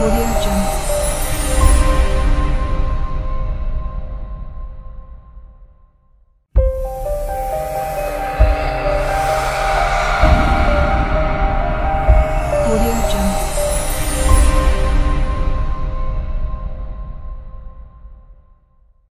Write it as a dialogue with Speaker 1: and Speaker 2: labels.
Speaker 1: Audio